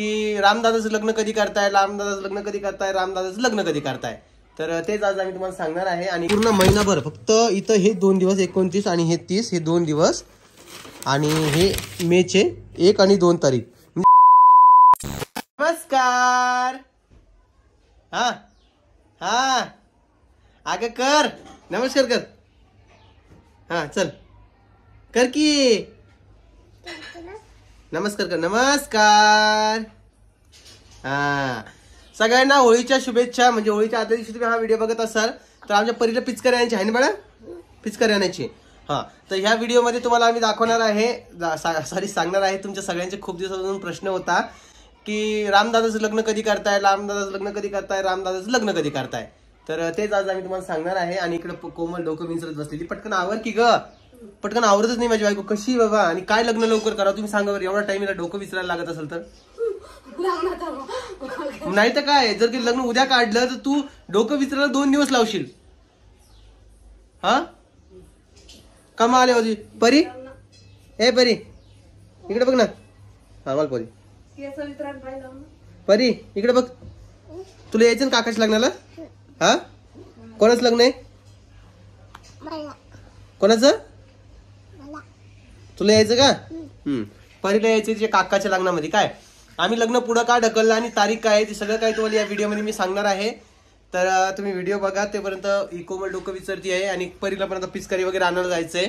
की रामदादाचं लग्न कधी करताय रामदादाचं लग्न कधी करताय रामदादाचं लग्न कधी करताय? तर तेच आज आम्ही तुम्हाला सांगणार आहे आणि पूर्ण महिनाभर फक्त इथं हे दोन दिवस एकोणतीस आणि हे तीस हे दोन दिवस आणि हे मेचे एक आणि दोन तारीख. नमस्कार. हा हा. अगं कर. नमस्कार कर. हा चल. कर की. नमस्कार कर नमस्कार. हा. सगळ्यांना होळीच्या शुभेच्छा म्हणजे होळीच्या आदल्या दिवशी तुम्ही हा व्हिडिओ बघत असाल तर आमच्या परीला पिचकर यांची आहे ना मॅडम पिचकर यांची हा. तर ह्या व्हिडिओमध्ये तुम्हाला आम्ही दाखवणार आहे सॉरी सांगणार आहे तुमच्या सगळ्यांचे खूप दिवसापासून प्रश्न होता की रामदादाचं लग्न कधी करताय रामदादाचं लग्न कधी करताय रामदादाचं लग्न कधी करताय? तर तेच आज आम्ही तुम्हाला सांगणार आहे आणि इकडे कोमल डोकं विंचरत बसलेली पटकन आवर की ग. पटकन आवरतच नाही माझी बायको. कशी बाबा? आणि काय लग्न लवकर करा? तुम्ही सांगा बरं एवढा टाइम डोकं विसरायला लागत असेल तर. नाही तर काय? जर की लग्न उद्या काढलं तर तू डोकं विसरायला दोन दिवस लावशील. हा? कमा आले होती परी? ए परी. इकडे बघ ना. हा मला परी. परी इकडे बघ. तुला यायचं ना काकाच्या लग्नाला? हा? कोणाचं लग्न आहे? कोणाचं? तुला यायचं का? हम्म. परीला यायचं तिच्या काकाच्या लग्नामध्ये. काय? आम्ही लग्न पुढं का ढकललं आणि तारीख काय आहे ते सगळं काय तुम्हाला या व्हिडिओमध्ये मी सांगणार आहे. तर तुम्ही व्हिडिओ बघा तेपर्यंत इकोमल डोकं विचारती आहे आणि परीला पर्यंत पिचकारी वगैरे आणायला जायचंय.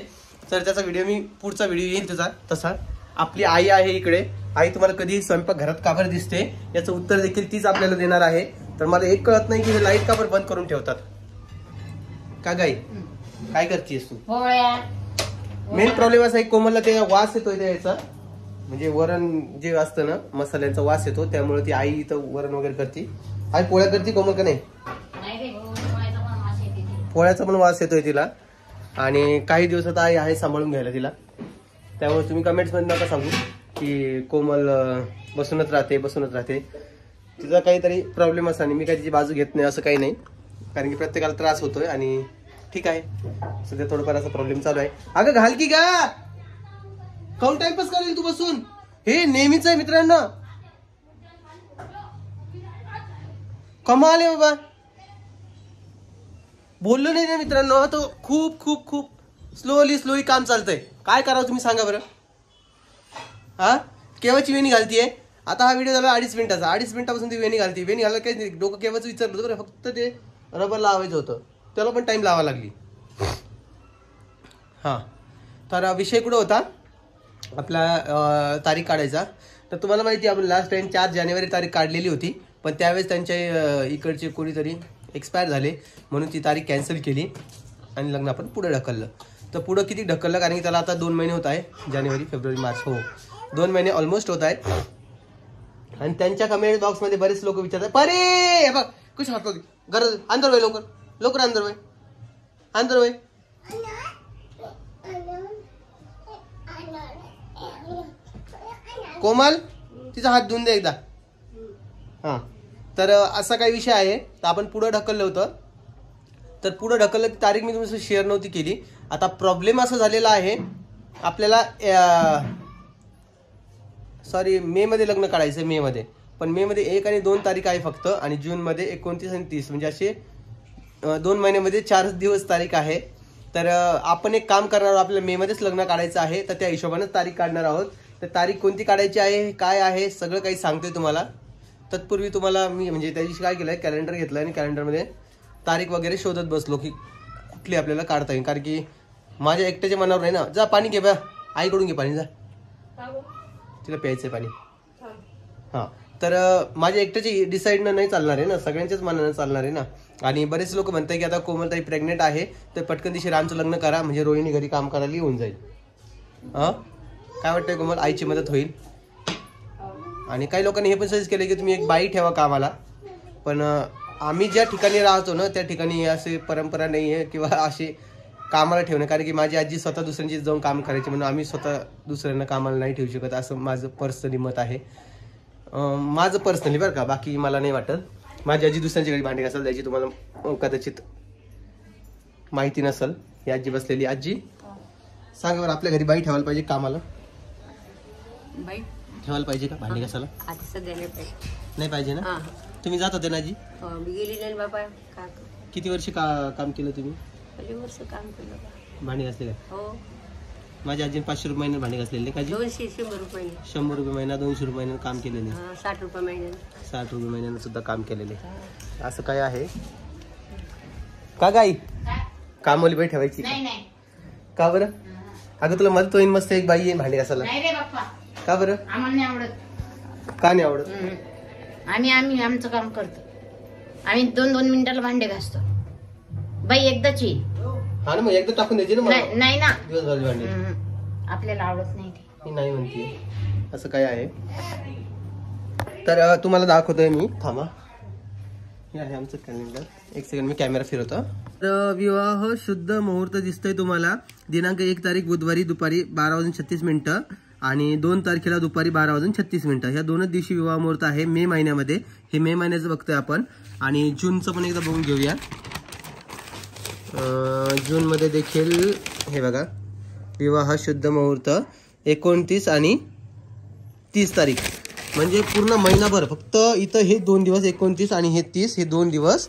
तर त्याचा व्हिडिओ मी पुढचा व्हिडिओ येईल त्याचा तसा. आपली आई आहे इकडे. आई तुम्हाला कधी स्वयंपाक घरात का बरं दिसते? याचं उत्तर देखील तीच आपल्याला देणार आहे. तर मला एक कळत नाही की हे लाइट का बरं बंद करून ठेवतात? का गाई? काय करतेस तू? मेन प्रॉब्लेम असा आहे कोमलला ते वास येतोय त्याचा म्हणजे वरण जे असतं ना मसाल्यांचा वास येतो त्यामुळे ती आई इथं वरण वगैरे करते. आई पोळ्या करते कोमल का नाही? नाही भाऊ पोळ्याचा पण वास येते येतोय तिला. आणि काही दिवसात आई आहे सांभाळून घ्यायला तिला. त्यामुळे तुम्ही कमेंट्समध्ये नका सांगू की कोमल बसूनच राहते बसूनच राहते. तिचा काहीतरी प्रॉब्लेम असा आणि मी काही तिची बाजू घेत नाही असं काही नाही. कारण की प्रत्येकाला त्रास होतोय आणि ठीक आहे. सध्या थोडंफार असा प्रॉब्लेम चालू आहे. अगं घाल की गा. काऊन टाइमपास करेल तू बसून? हे नेहमीच आहे मित्रांनो. कमाल आहे बाबा. बोललो नाही ना मित्रांनो तो खूप खूप खूप स्लोली स्लोली काम चालतंय. काय करावं तुम्ही सांगा बरं? हा? केव्हाची वेणी घालतीये? आता हा व्हिडिओ झाला अडीच मिनिटाचा. अडीच मिनिटापासून ती वेणी घालती. वेणी घालायला काही नाही. डोकं केव्हाच विचारलं होतं बरं फक्त ते रबर लावायचं होतं. त्याला पण टाइम लावा लागली. हां. तर विषय कुठं होता? आपला तारीख काढायचा. तर तुम्हाला माहिती आहे आपण लास्ट टाइम चार जानेवारी तारीख काढलेली होती. पण त्यावेळेस त्यांच्या इकडचे कोणीतरी एक्सपायर झाले. म्हणून ती तारीख कॅन्सल केली. आणि लग्न आपण पुढे ढकललं. तर पुढं किती ढकललं? कारण की त्याला आता दोन महिने होत आहे. जानेवारी फेब्रुवारी मार्च हो. दोन महिने ऑलमोस्ट होत आहेत. आणि त्यांच्या कमेंट बॉक्समध्ये बरेच लोक विचारतात परे हे बघ कशी गरज अंदर लवकर. लवकर अंदर वय. अंदर वय. कोमल तिचा हात धुवून दे एकदा. हां. तर असा काही विषय आहे. तर आपण पुढं ढकललं होतं. तर पुढं ढकललं ती तारीख मी तुमच्या शेअर नव्हती केली. आता प्रॉब्लेम असा झालेला आहे. आपल्याला सॉरी मे मध्ये लग्न काढायचं मे मध्ये. पण मे मध्ये एक आणि दोन तारीख आहे फक्त. आणि जून मध्ये एकोणतीस आणि तीस. म्हणजे असे दोन महिन्यामध्ये चारच दिवस तारीख आहे. तर आपण एक काम करणार आहोत आपल्याला मे मध्येच लग्न काढायचं आहे तर त्या हिशोबानेच तारीख काढणार आहोत. तर तारीख कोणती काढायची आहे काय आहे सगळं काही सांगतोय तुम्हाला. तत्पूर्वी तुम्हाला मी म्हणजे त्या दिवशी काय केलंय कॅलेंडर घेतलं आणि कॅलेंडरमध्ये तारीख वगैरे शोधत बसलो की कुठली आपल्याला काढता येईल. कारण की माझ्या एकट्याच्या मनावर नाही ना जा पाणी घे बा. आईकडून घे पाणी जा. तिला प्यायचंय पाणी. हां. तर माझ्या एकट्याची डिसाईडनं नाही चालणार आहे ना. सगळ्यांच्याच मनानं चालणार आहे ना. आणि बरेच लोक म्हणतात की आता कोमलताई प्रेग्नेंट आहे तर पटकन दिवशी रामचं लग्न करा म्हणजे रोहिणी घरी काम करायला येऊन जाईल. हां काय वाटतंय कोमल? आईची मदत होईल. आणि काही लोकांनी हे पण सजेस्ट केलं की तुम्ही एक बाई ठेवा कामाला. पण आम्ही ज्या ठिकाणी राहतो ना त्या ठिकाणी असे परंपरा नाही आहे किंवा असे कामाला ठेवणं. कारण की माझी आजी स्वतः दुसऱ्यांची जाऊन काम करायची म्हणून आम्ही स्वतः दुसऱ्यांना कामाला नाही ठेवू शकत असं माझं पर्सनली मत आहे. माझं पर्सनली बरं का बाकी मला नाही वाटत. माझी आजी दुसऱ्यांच्या घरी भांडी घासायला द्यायची तुम्हाला कदाचित माहिती नसल. ही आजी बसलेली आजी. सांगा बरं आपल्या घरी बाई ठेवायला पाहिजे कामाला बाई? ठेवायला पाहिजे का भांडी घासायला? आता सध्या नाही पाहिजे. नाही पाहिजे ना? हा. तुम्ही जात होते ना आजी? हो मी गेली नाही बाबा. का? किती वर्ष का काम केलं तुम्ही? पहिली वर्ष काम केलं. भांडी घासले काय हो. माझ्या आजीने पाचशे रुपये महिन्यात भांडी घासलेले नाही का दोनशे शंभर रुपये. शंभर रुपये महिना दोनशे रुपये महिन्यात काम केलेले. हा, साठ रुपये महिन्यानं. साठ रुपये महिन्यानं सुद्धा काम केलेले. असं काय आहे? का गाई कामवाली बाई ठेवायची नाही नाही. का बरं? अगं तुला मदत होईन मस्त एक बाई येईन भांडी घासायला. नाही रे बाप्पा. का बरं? आम्हाला नाही आवडत. का नाही आवडत? हम्म. आम्ही आम्ही आमचं काम करतो. आम्ही दोन दोन मिनिटाला भांडे घासतो. बाई एकदाच येईल हा ना मग एकदा टाकून द्यायची ना मला? नाही नाही ना. भांडी. हम्म. आपल्याला आवडत नाही ते. मी नाही म्हणते. असं काय आहे? तर अं, तुम्हाला दाखवतोय मी. थांबा. हे आहे आमचं कॅलेंडर एक सेकंड मी कॅमेरा फिरवतो. तर विवाह शुद्ध मुहूर्त दिसतोय तुम्हाला. दिनांक एक तारीख बुधवारी दुपारी बारा वाजून छत्तीस मिनिटं आणि दोन तारखेला दुपारी बारा वाजून छत्तीस मिनिटं. ह्या दोनच दिवशी विवाह मुहूर्त आहे मे महिन्यामध्ये. हे मे महिन्याचं बघतोय आपण. आणि जूनचं पण एकदा बघून घेऊया. जूनमध्ये देखील हे बघा विवाह शुद्ध मुहूर्त एकोणतीस आणि तीस तारीख. म्हणजे पूर्ण महिनाभर फक्त इथं हे दोन दिवस एकोणतीस आणि हे तीस हे दोन दिवस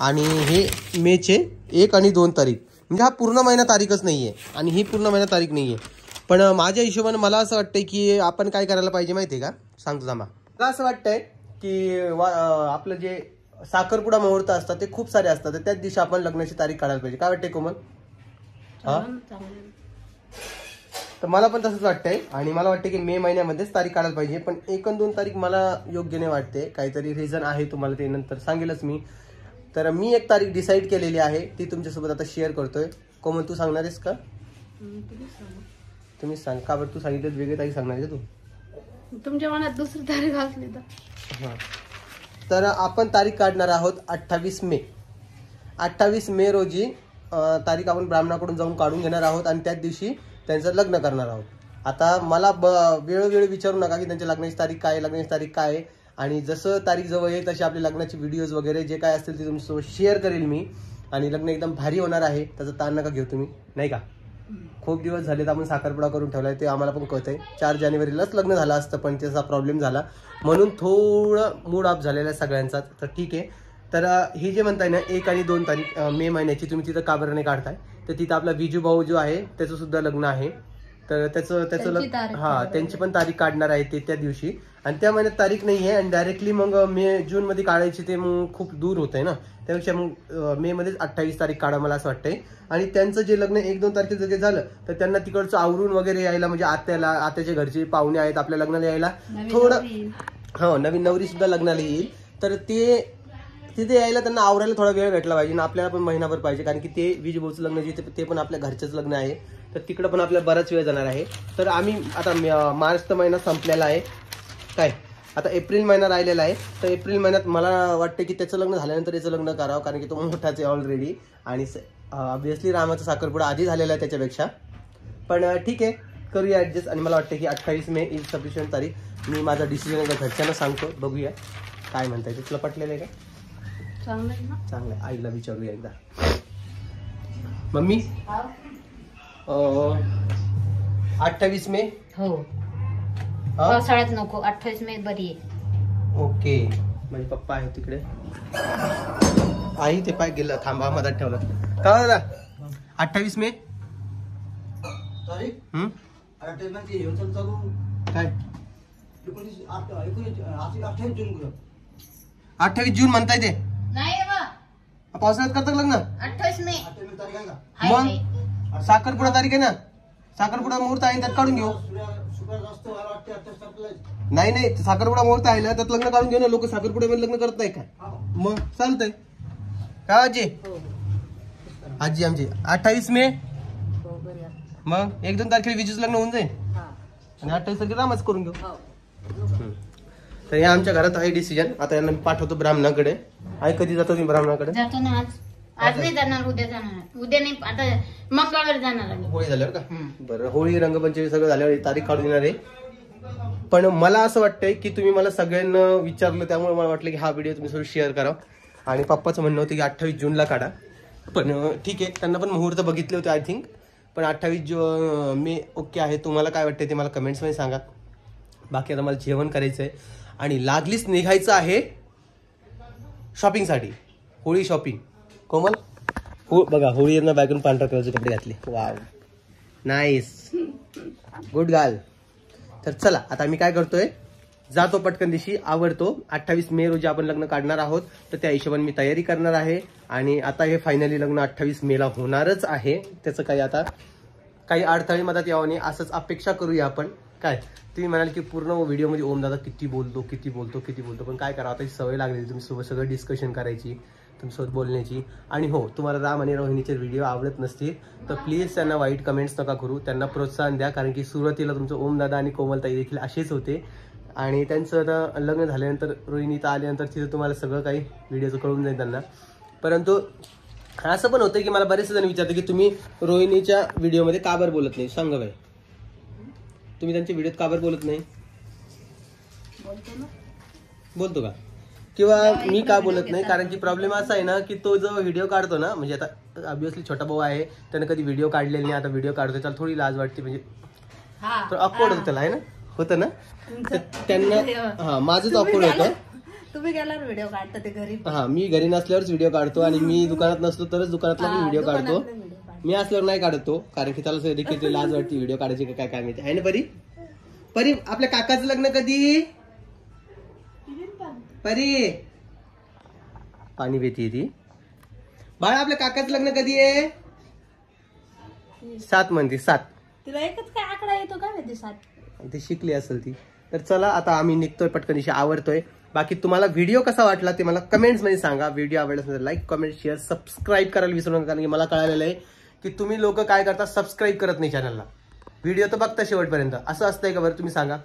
आणि हे मेचे एक आणि दोन तारीख. म्हणजे हा पूर्ण महिना तारीखच नाही आहे आणि ही पूर्ण महिना तारीख नाही आहे पण माझ्या हिशोबाने मला असं वाटतंय की आपण काय करायला पाहिजे माहिती आहे का? सांगतो थांबा. मला असं वाटतंय की वा- आपलं जे साखरपुडा मुहूर्त असतात ते खूप सारे असतात. तर त्याच दिवशी आपण लग्नाची तारीख काढायला पाहिजे. काय वाटते कोमल? हा? तर मला पण तसंच वाटतंय. आणि मला वाटतं की मे महिन्यामध्येच तारीख काढायला पाहिजे. पण एक दोन तारीख मला योग्य नाही वाटते. काहीतरी रिझन आहे तुम्हाला ते नंतर सांगेलच मी. तर मी एक तारीख डिसाईड केलेली आहे. ती तुमच्यासोबत आता शेअर करतोय. कोमल तू सांगणार आहेस का? तुम्ही सांग. का बरं? तू सांगितलं वेगळी तारीख सांगणार आहे तू? तुमच्या मनात दुसरी तारीख असली तर. हां. तर आपण तारीख काढणार आहोत अठ्ठावीस मे. अठ्ठावीस मे रोजी तारीख आपण ब्राह्मणाकडून जाऊन काढून घेणार आहोत आणि त्याच दिवशी त्यांचं लग्न करणार आहोत. आता मला ब वेळोवेळी विचारू नका की त्यांच्या लग्नाची तारीख काय आहे, लग्नाची तारीख काय आहे. आणि जसं तारीख जवळ येईल तसे आपले लग्नाचे व्हिडिओज वगैरे जे काय असतील ते तुमच्यासोबत शेअर करेल मी. आणि लग्न एकदम भारी होणार आहे त्याचा ताण नका घेऊ तुम्ही. नाही का? खूप दिवस झालेत आपण साखरपुडा करून ठेवलाय ते आम्हाला पण कळतंय. चार जानेवारीलाच लग्न झालं असतं पण त्याचा प्रॉब्लेम झाला. म्हणून थोडं मूड ऑफ झालेला आहे सगळ्यांचा तर ठीक आहे. तर ही जे म्हणताय ना एक आणि दोन तारीख मे महिन्याची तुम्ही तिथं का बरं नाही काढताय? तर तिथं आपला विजू भाऊ जो आहे त्याचं सुद्धा लग्न आहे. तर त्याचं त्याचं हा त्यांची पण तारीख काढणार आहे ते त्या दिवशी. आणि त्या महिन्यात तारीख नाही आहे आणि डायरेक्टली मग मे जून मध्ये काढायची ते मग खूप दूर होत आहे ना. त्यापेक्षा मग मे मध्येच अठ्ठावीस तारीख काढा मला असं वाटतंय. आणि त्यांचं जे लग्न एक दोन तारखेचं जे झालं तर त्यांना तिकडचं आवरून वगैरे यायला म्हणजे आत्याला आत्याचे घरचे पाहुणे आहेत आपल्या लग्नाला यायला थोडं हो नवीन नवरी सुद्धा लग्नाला येईल. तर ते तिथे यायला त्यांना आवरायला थोडा वेळ भेटला पाहिजे आणि आपल्याला पण महिनाभर पाहिजे कारण की ते विजयभाऊचं लग्न जे ते- पण आपल्या घरचंच लग्न आहे. तर तिकडं पण आपल्याला बराच वेळ जाणार आहे. तर आम्ही आता म- मार्चचा महिना संपलेला आहे. काय? आता एप्रिल महिना राहिलेला आहे. तर एप्रिल महिन्यात मला वाटतं की त्याचं लग्न झाल्यानंतर याचं लग्न करावं कारण की तो मोठाच आहे ऑलरेडी आणि ऑब्विसली रामाचा साखरपुडा आधी झालेला आहे त्याच्यापेक्षा. पण ठीक आहे. करूया ॲडजस्ट आणि मला वाटतं की अठ्ठावीस मे इज सफिशियंट तारीख मी माझा डिसिजन एकदा घरच्यांना सांगतो. बघूया. काय म्हणताय ते? तुला पटलेलं आहे का? चांगलं चांगलं आहे. आईला विचारूया एकदा. मम्मी? अठ्ठावीस मे? हा? पावसाळ्यात नको अठ्ठावीस मे बरी आहे. ओके. माझे पप्पा आहे तिकडे. आई ते पाय गेलं थांबा मधात ठेवलं. का दादा अठ्ठावीस मे? तारीख? हम्म? अठ्ठावीसमध्ये हे होतं चालू. काय? एकोणीस आठ एकोणीस अठ्ठावीस अठ्ठावीस जून करू अठ्ठावीस जून म्हणताय ते. नाही पावसाळ्यात करतात लग्न? अठ्ठावीस मे. अठ्ठावीस तारीख आहे का हाय, मग? साखरपुडा तारीख आहे ना? साखरपुडा मुहूर्त आहे त्यात काढून घेऊ. आहे. नाही नाही साखरपुडा मुहूर्त आहे ना त्यात लग्न काढून घेऊ ना लोक साखरपुड्यामध्ये लग्न करत नाही का? हा. मग चालतंय. का आजी? हो. आजी आमची. अठ्ठावीस मे? हो आहे. मग एक दोन तारखेला विजूच लग्न होऊन जाईल? हा. आणि अठ्ठावीस तारखेला रामच करून घेऊ? हो. तर या आमच्या घरात आहे डिसिजन आता यांना मी पाठवतो ब्राह्मणाकडे. आई कधी जातो तुम्ही ब्राह्मणाकडे? जातो ना आज. आज नाही जाणार उद्या जाणार. उद्या नाही आता मंगळवारी जाणार आम्ही. होळी झाल्यावर का? बरं होळी रंगपंचमी सगळं झाल्यावर ही तारीख काढून येणार आहे. पण मला असं वाटतंय की तुम्ही मला सगळ्यांना विचारलं त्यामुळे मला वाटलं की हा व्हिडिओ तुम्ही सोबत शेअर करा आणि पप्पाचं म्हणणं होतं की अठ्ठावीस जूनला काढा. पण ठीक आहे त्यांना पण मुहूर्त बघितले होते आय थिंक पण अठ्ठावीस जू मे ओके आहे. तुम्हाला काय वाटतं ते मला कमेंट्समध्ये सांगा. बाकी आता मला जेवण करायचं आहे आणि लागलीच निघायचं आहे शॉपिंगसाठी होळी शॉपिंग कोमल? हो बघा होळी यांना बॅगून पांढऱ्या कलरचे कपडे घातले. वाव. नाईस गुड गाल तर चला आता मी काय करतोय? जातो पटकन दिवशी आवडतो अठ्ठावीस मे रोजी आपण लग्न काढणार आहोत. तर त्या हिशोबाने मी तयारी करणार आहे. आणि आता हे फायनली लग्न अठ्ठावीस मेला होणारच आहे. त्याचं काही आता काही अडथळे मदत यावं नाही असंच अपेक्षा करूया आपण. काय? तुम्ही म्हणाल की पूर्ण व्हिडिओमध्ये ओम दादा किती बोलतो किती बोलतो किती बोलतो. पण काय करा आता ही सवय लागलेली तुम्ही सोबत सगळं डिस्कशन करायची. तुमच्यासोबत बोलण्याची. आणि हो तुम्हाला राम आणि रोहिणीचे व्हिडिओ आवडत नसतील तर प्लीज त्यांना वाईट कमेंट्स नका करू. त्यांना प्रोत्साहन द्या कारण की सुरुवातीला तुमचं ओम दादा आणि कोमलताई देखील असेच होते. आणि त्यांचं आता लग्न झाल्यानंतर रोहिणी इथं आल्यानंतर तिथं तुम्हाला सगळं काही व्हिडिओचं कळून जाईल त्यांना. परंतु असं पण होतं की मला बरेचसे जण विचारतात की तुम्ही रोहिणीच्या व्हिडिओमध्ये का बरं बोलत नाही? सांगा बाई. तुम्ही त्यांच्या व्हिडिओत का बरं बोलत नाही? बोलतो का? किंवा मी का बोलत नाही कारण की प्रॉब्लेम असा आहे ना की तो जो व्हिडिओ काढतो ना म्हणजे आता ऑब्विसली छोटा भाऊ आहे त्यानं कधी व्हिडिओ काढलेला नाही आता व्हिडिओ काढतो त्याला थोडी लाज वाटते म्हणजे थोडं ऑकवर्ड होतं त्याला आहे ना? होतं ना? तर त्यांना हा माझंच ऑकवर्ड होतं. तुम्ही गेल्यावर व्हिडिओ काढता ते घरी? हा मी घरी नसल्यावरच व्हिडिओ काढतो आणि मी दुकानात नसलो तरच दुकानातला व्हिडिओ काढतो. मी असल्यावर नाही काढतो कारण की त्याला देखील लाज वाटते व्हिडिओ काढायची काय काय माहिती. आहे ना परी? परी आपल्या काकाचं लग्न कधी? परी. पाणी बेती ती. बाळा आपल्या काकाचं लग्न कधी आहे? सात म्हणते सात. तिला एकच काय आकडा येतो का माहिती सात? ती शिकली असेल ती. तर चला आता आम्ही निघतोय पटकन दिशी आवडतोय बाकी तुम्हाला व्हिडिओ कसा वाटला ते मला कमेंट्समध्ये सांगा. व्हिडिओ आवडला असेल लाईक कमेंट शेअर सबस्क्राईब करायला विसरू नका कारण की मला कळालेलं आहे की तुम्ही लोक काय करता सबस्क्राईब करत नाही चॅनलला व्हिडिओ तर बघता शेवटपर्यंत. असं असतंय का बरं? तुम्ही सांगा.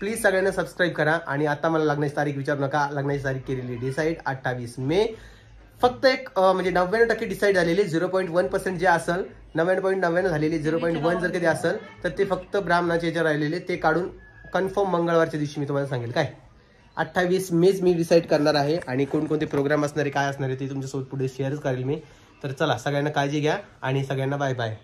प्लीज सगळ्यांना सबस्क्राईब करा आणि आता मला लग्नाची तारीख विचारू नका. लग्नाची तारीख केलेली डिसाईड अठ्ठावीस मे. फक्त एक म्हणजे नव्याण्णव टक्के डिसाईड झालेले. झिरो पॉईंट वन पर्सेंट जे असेल नव्याण्णव पॉईंट नव्याण्णव झालेले झिरो पॉईंट वन जर कधी असेल तर ते फक्त ब्राह्मणाचे याच्यावर राहिलेले. ते काढून कन्फर्म मंगळवारच्या दिवशी मी तुम्हाला सांगेल. काय? अठ्ठावीस मेच मी डिसाईड करणार आहे आणि कोणकोणते प्रोग्राम असणारे काय असणारे ते तुमच्यासोबत पुढे शेअरच करेल मी. तर चला सगळ्यांना काळजी घ्या आणि सगळ्यांना बाय बाय